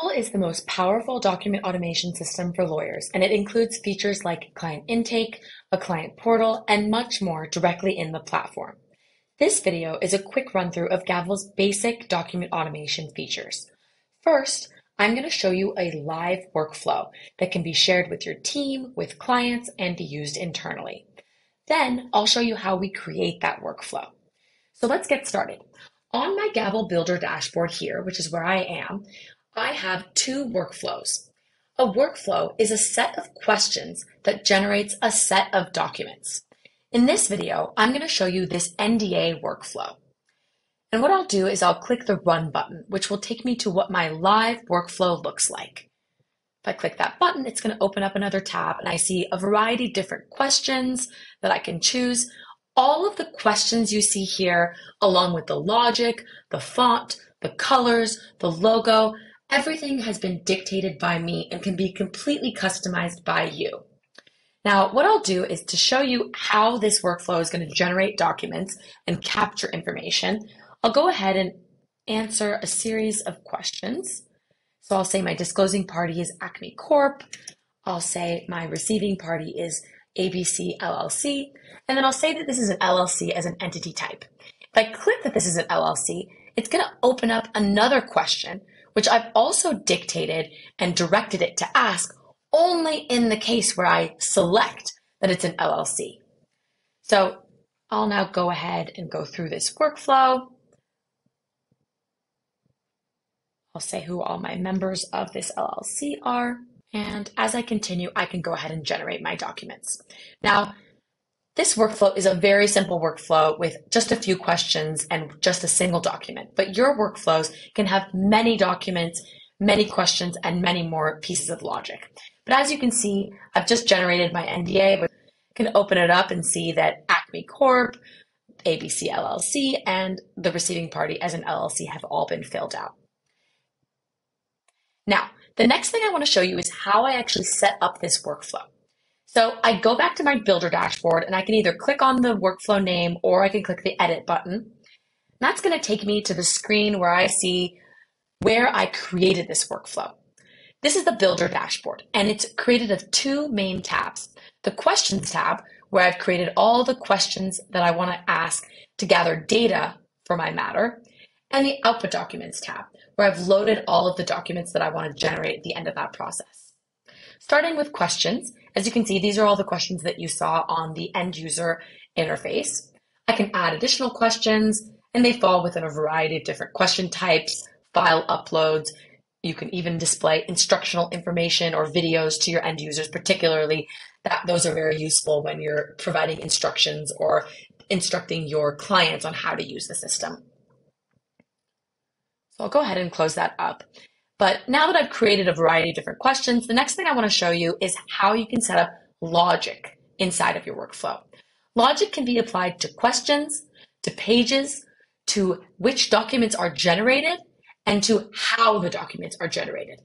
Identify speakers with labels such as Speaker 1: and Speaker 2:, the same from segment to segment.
Speaker 1: Gavel is the most powerful document automation system for lawyers, and it includes features like client intake, a client portal, and much more directly in the platform. This video is a quick run through of Gavel's basic document automation features. First, I'm going to show you a live workflow that can be shared with your team, with clients, and be used internally. Then I'll show you how we create that workflow. So let's get started. On my Gavel Builder dashboard here, which is where I am, I have two workflows. A workflow is a set of questions that generates a set of documents. In this video, I'm going to show you this NDA workflow. And what I'll do is I'll click the Run button, which will take me to what my live workflow looks like. If I click that button, it's going to open up another tab and I see a variety of different questions that I can choose. All of the questions you see here, along with the logic, the font, the colors, the logo, Everything has been dictated by me and can be completely customized by you. Now, what I'll do is to show you how this workflow is going to generate documents and capture information, I'll go ahead and answer a series of questions. So I'll say my disclosing party is Acme Corp. I'll say my receiving party is ABC LLC. And then I'll say that this is an LLC as an entity type. If I click that this is an LLC, it's going to open up another question which I've also dictated and directed it to ask only in the case where I select that it's an LLC. So I'll now go ahead and go through this workflow. I'll say who all my members of this LLC are. And as I continue, I can go ahead and generate my documents. Now, this workflow is a very simple workflow with just a few questions and just a single document, but your workflows can have many documents, many questions, and many more pieces of logic. But as you can see, I've just generated my NDA, but can open it up and see that Acme Corp, ABC LLC, and the receiving party as an LLC have all been filled out. Now, the next thing I want to show you is how I actually set up this workflow. So I go back to my builder dashboard and I can either click on the workflow name or I can click the edit button. That's going to take me to the screen where I see where I created this workflow. This is the builder dashboard and it's created of two main tabs. The questions tab, where I've created all the questions that I want to ask to gather data for my matter, and the output documents tab, where I've loaded all of the documents that I want to generate at the end of that process. Starting with questions, as you can see, these are all the questions that you saw on the end user interface. I can add additional questions and they fall within a variety of different question types, file uploads. You can even display instructional information or videos to your end users, particularly that those are very useful when you're providing instructions or instructing your clients on how to use the system. So I'll go ahead and close that up. But now that I've created a variety of different questions, the next thing I want to show you is how you can set up logic inside of your workflow. Logic can be applied to questions, to pages, to which documents are generated, and to how the documents are generated.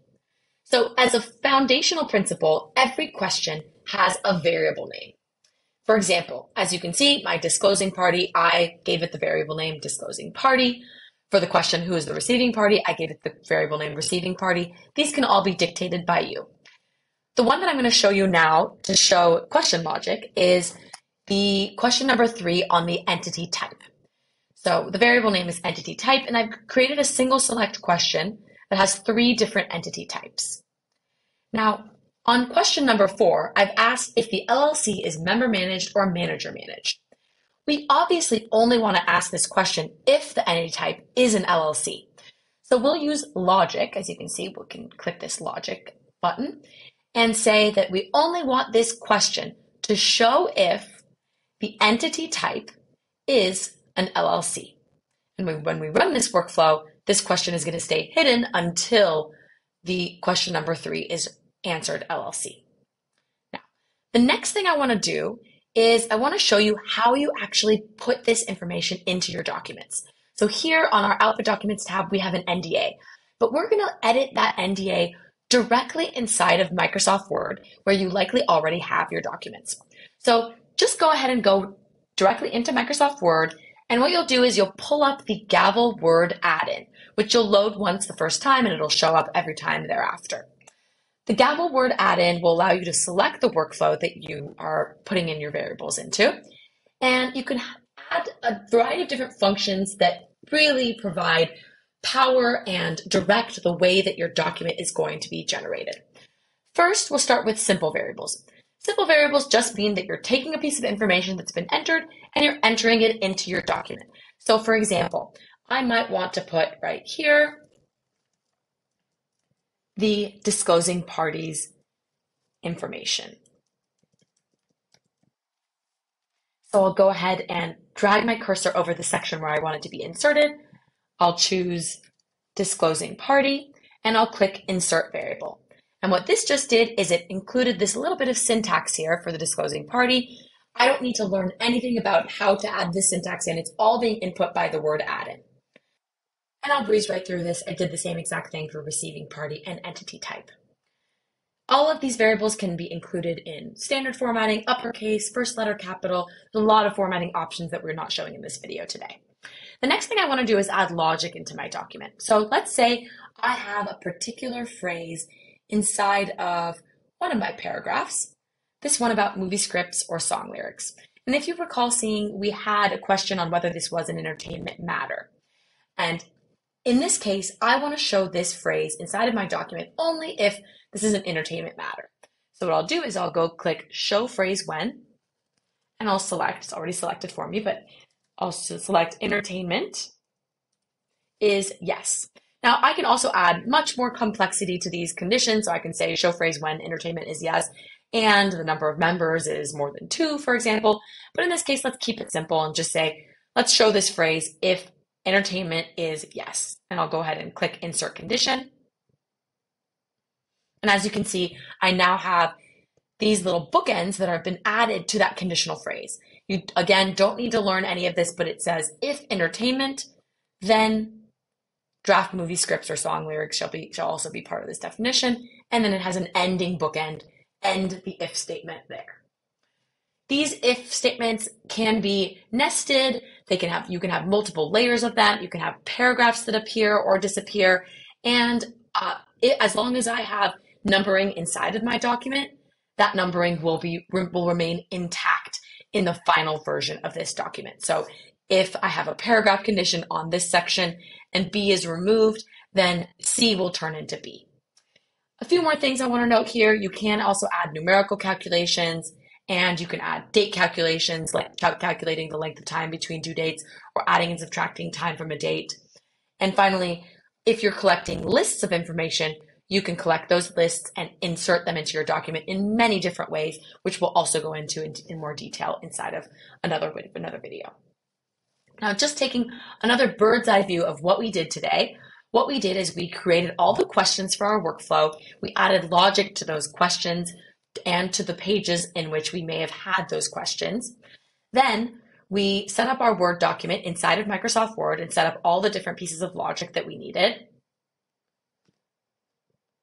Speaker 1: So as a foundational principle, every question has a variable name. For example, as you can see, my disclosing party, I gave it the variable name disclosing party. For the question, who is the receiving party, I gave it the variable name receiving party. These can all be dictated by you. The one that I'm going to show you now to show question logic is the question number three on the entity type. So the variable name is entity type, and I've created a single select question that has three different entity types. Now, on question number four, I've asked if the LLC is member managed or manager managed. We obviously only want to ask this question if the entity type is an LLC. So we'll use logic, as you can see, we can click this logic button and say that we only want this question to show if the entity type is an LLC. And when we run this workflow, this question is going to stay hidden until the question number three is answered LLC. Now, the next thing I want to do is I want to show you how you actually put this information into your documents. So here on our Output Documents tab, we have an NDA, but we're going to edit that NDA directly inside of Microsoft Word, where you likely already have your documents. So just go ahead and go directly into Microsoft Word And what you'll do is you'll pull up the Gavel Word add-in, which you'll load once the first time and it'll show up every time thereafter. The Gavel Word add-in will allow you to select the workflow that you are putting in your variables into. And you can add a variety of different functions that really provide power and direct the way that your document is going to be generated. First, we'll start with simple variables. Simple variables just mean that you're taking a piece of information that's been entered and you're entering it into your document. So for example, I might want to put right here the disclosing party's information. So I'll go ahead and drag my cursor over the section where I want it to be inserted. I'll choose disclosing party and I'll click insert variable. And what this just did is it included this little bit of syntax here for the disclosing party. I don't need to learn anything about how to add this syntax in. It's all being input by the word add-in. And I'll breeze right through this. I did the same exact thing for receiving party and entity type. All of these variables can be included in standard formatting, uppercase, first letter capital. A lot of formatting options that we're not showing in this video today. The next thing I want to do is add logic into my document. So let's say I have a particular phrase inside of one of my paragraphs, this one about movie scripts or song lyrics. And if you recall seeing, we had a question on whether this was an entertainment matter. And in this case, I want to show this phrase inside of my document only if this is an entertainment matter. So what I'll do is I'll go click show phrase when, and I'll select, it's already selected for me, but I'll select entertainment is yes. Now I can also add much more complexity to these conditions. So I can say show phrase when entertainment is yes, and the number of members is more than two, for example. But in this case, let's keep it simple and just say, let's show this phrase if entertainment is yes. And I'll go ahead and click insert condition. And as you can see, I now have these little bookends that have been added to that conditional phrase. You, again, don't need to learn any of this, but it says if entertainment, then draft movie scripts or song lyrics shall be shall also be part of this definition. And then it has an ending bookend, end the if statement there. These if statements can be nested. They can have, you can have multiple layers of them. You can have paragraphs that appear or disappear. And uh, it, as long as I have numbering inside of my document, that numbering will be will remain intact in the final version of this document. So if I have a paragraph condition on this section and B is removed, then C will turn into B. A few more things I want to note here. You can also add numerical calculations and you can add date calculations, like calculating the length of time between due dates or adding and subtracting time from a date. And finally, if you're collecting lists of information, you can collect those lists and insert them into your document in many different ways, which we'll also go into in, in more detail inside of another, another video. Now, just taking another bird's eye view of what we did today, what we did is we created all the questions for our workflow. We added logic to those questions and to the pages in which we may have had those questions. Then we set up our Word document inside of Microsoft Word and set up all the different pieces of logic that we needed.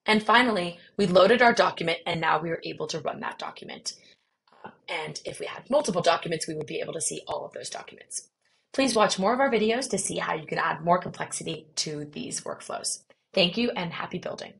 Speaker 1: And finally, we loaded our document and now we were able to run that document. Uh, and if we had multiple documents, we would be able to see all of those documents. Please watch more of our videos to see how you can add more complexity to these workflows. Thank you and happy building.